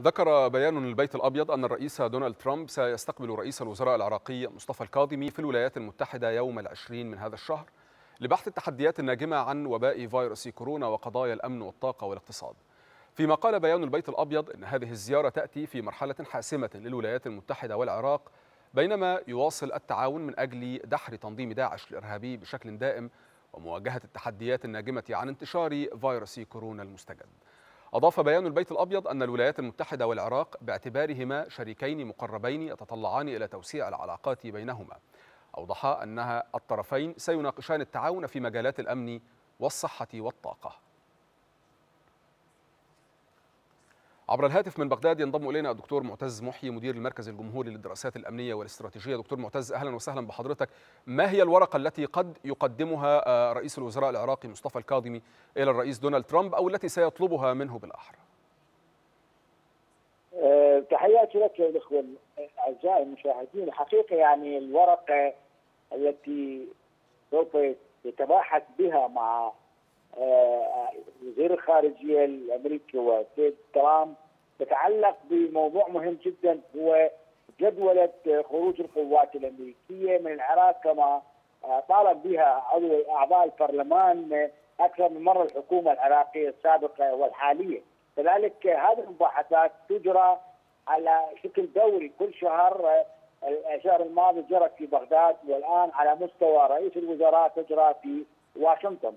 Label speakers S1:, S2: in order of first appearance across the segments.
S1: ذكر بيان للبيت الأبيض أن الرئيس دونالد ترامب سيستقبل رئيس الوزراء العراقي مصطفى الكاظمي في الولايات المتحدة يوم العشرين من هذا الشهر لبحث التحديات الناجمة عن وباء فيروس كورونا وقضايا الأمن والطاقة والاقتصاد. فيما قال بيان البيت الأبيض أن هذه الزيارة تأتي في مرحلة حاسمة للولايات المتحدة والعراق بينما يواصل التعاون من أجل دحر تنظيم داعش الإرهابي بشكل دائم ومواجهة التحديات الناجمة عن انتشار فيروس كورونا المستجد. أضاف بيان البيت الأبيض أن الولايات المتحدة والعراق باعتبارهما شريكين مقربين يتطلعان إلى توسيع العلاقات بينهما. أوضح أنها الطرفين سيناقشان التعاون في مجالات الأمن والصحة والطاقة. عبر الهاتف من بغداد ينضم إلينا الدكتور معتز محيي مدير المركز الجمهوري للدراسات الأمنية والاستراتيجية. دكتور معتز أهلا وسهلا بحضرتك. ما هي الورقة التي قد يقدمها رئيس الوزراء العراقي مصطفى الكاظمي إلى الرئيس دونالد ترامب أو التي سيطلبها منه بالاحرى
S2: أه تحياتي لك الإخوة الأعزاء المشاهدين. الحقيقة يعني الورقة التي سوف يتباحث بها مع وزير الخارجية الأمريكي وسيد ترامب تتعلق بموضوع مهم جدا هو جدولة خروج القوات الأمريكية من العراق كما طالب بها عضو أعضاء البرلمان أكثر من مرة الحكومة العراقية السابقة والحالية، كذلك هذه المباحثات تجرى على شكل دوري كل شهر الشهر الماضي جرت في بغداد والآن على مستوى رئيس الوزراء تجرى في واشنطن.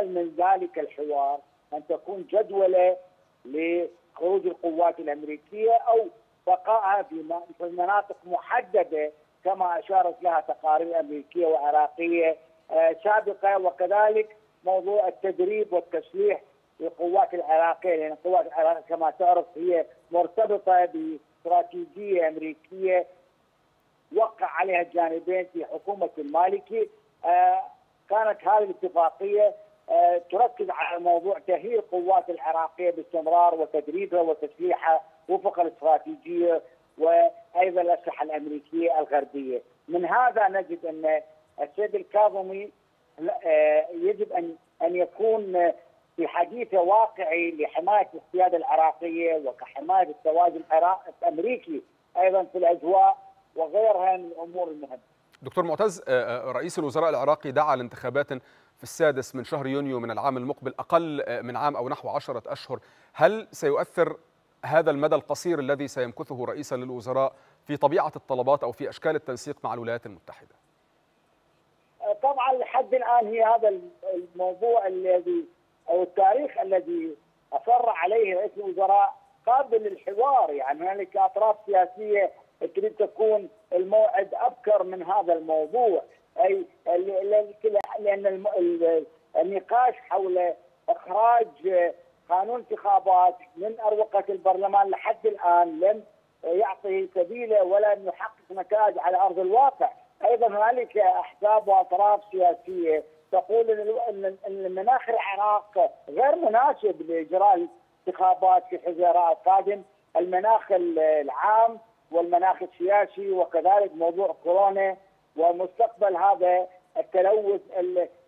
S2: المؤمل من ذلك الحوار أن تكون جدولة لخروج القوات الأمريكية أو بقائها في مناطق محددة كما أشارت لها تقارير أمريكية وعراقية سابقة وكذلك موضوع التدريب والتسليح للقوات العراقية لأن القوات العراقية كما تعرف هي مرتبطة باستراتيجية أمريكية وقع عليها الجانبين في حكومة المالكي. كانت هذه الاتفاقية تركز على موضوع تأهيل القوات العراقية باستمرار وتدريبها وتسليحها وفق الاستراتيجية وأيضا الأسلحة الأمريكية الغربية، من هذا نجد أن السيد الكاظمي يجب ان أن يكون في حديثه واقعي لحماية القياده العراقية وكحماية التوازن الأمريكي أيضا في الأجواء وغيرها من الأمور المهمة.
S1: دكتور معتز رئيس الوزراء العراقي دعا لانتخابات في السادس من شهر يونيو من العام المقبل أقل من عام أو نحو عشرة أشهر. هل سيؤثر هذا المدى القصير الذي سيمكثه رئيسا للوزراء في طبيعة الطلبات أو في أشكال التنسيق مع الولايات المتحدة؟
S2: طبعا لحد الآن هي هذا الموضوع الذي أو التاريخ الذي أصر عليه رئيس الوزراء قابل للحوار. يعني هنالك أطراف سياسية تريد تكون الموعد أبكر من هذا الموضوع. أي لأن النقاش حول إخراج قانون انتخابات من أروقة البرلمان لحد الآن لم يعطي سبيله ولم يحقق نتائج على أرض الواقع، أيضا هنالك أحزاب وأطراف سياسية تقول إن المناخ العراق غير مناسب لإجراء الانتخابات في حزيراء القادم، المناخ العام والمناخ السياسي وكذلك موضوع كورونا ومستقبل هذا التلوث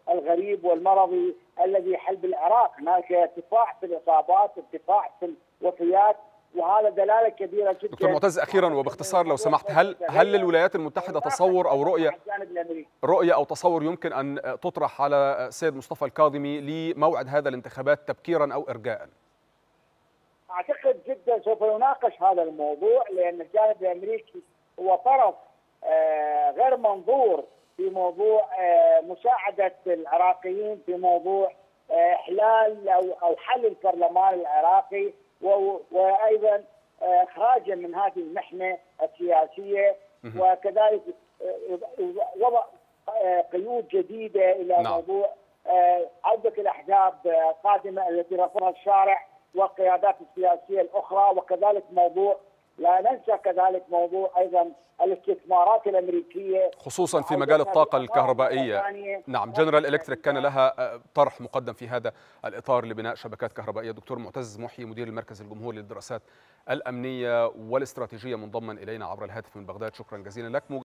S2: الغريب والمرضي الذي يحل بالعراق، هناك ارتفاع في الإصابات، ارتفاع في الوفيات وهذا دلالة كبيرة جدا.
S1: دكتور معتز أخيرا وباختصار لو سمحت هل هل للولايات المتحدة تصور أو رؤيه رؤية أو تصور يمكن أن تطرح على السيد مصطفى الكاظمي لموعد هذا الانتخابات تبكيرا أو ارجاء؟
S2: أعتقد جدا سوف يناقش هذا الموضوع لأن الجانب الأمريكي هو طرف آه غير منظور في موضوع آه مساعدة العراقيين في موضوع آه إحلال أو أو حل البرلمان العراقي وأيضا اخراجا من هذه المحنة السياسية وكذلك وضع قيود جديدة إلى نعم. موضوع عودة الأحزاب القادمه التي رفضها الشارع والقيادات السياسية الأخرى وكذلك موضوع لا ننسى كذلك موضوع أيضا الاستثمارات الأمريكية.
S1: خصوصا في مجال الطاقة الكهربائية. نعم جنرال الكتريك كان لها طرح مقدم في هذا الإطار لبناء شبكات كهربائية. دكتور معتز محيي مدير المركز الجمهوري للدراسات الأمنية والإستراتيجية منضما إلينا عبر الهاتف من بغداد. شكرا جزيلا لك.